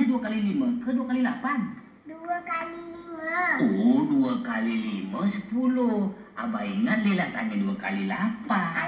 Ini dua kali lima ke dua kali lapan? Dua kali lima. Oh, dua kali lima sepuluh. Abang ingat Lila tanya dua kali lapan.